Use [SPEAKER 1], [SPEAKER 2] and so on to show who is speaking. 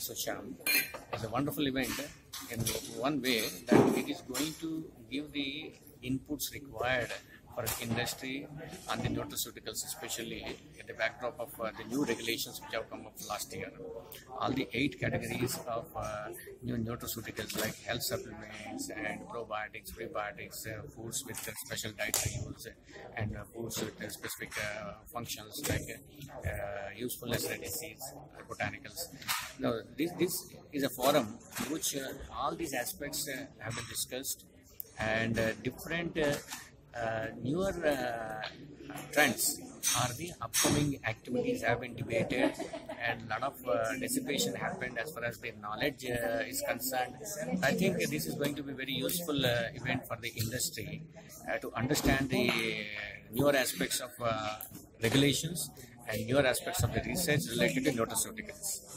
[SPEAKER 1] ASSOCHAM is a wonderful event in one way that it is going to give the inputs required for industry and the nutraceuticals, especially in the backdrop of uh, the new regulations which have come up last year. All the eight categories of uh, new nutraceuticals like health supplements and probiotics, prebiotics, uh, foods with special dietary use, and uh, foods with specific uh, functions like uh, usefulness disease, botanicals. Now, this, this is a forum in which uh, all these aspects uh, have been discussed and uh, different uh, uh, newer uh, trends are the upcoming activities have been debated and a lot of dissipation happened as far as the knowledge is concerned. I think this is going to be very useful event for the industry to understand the newer aspects of regulations and newer aspects of the research related to nutraceuticals.